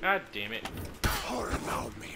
God damn it. Horror me.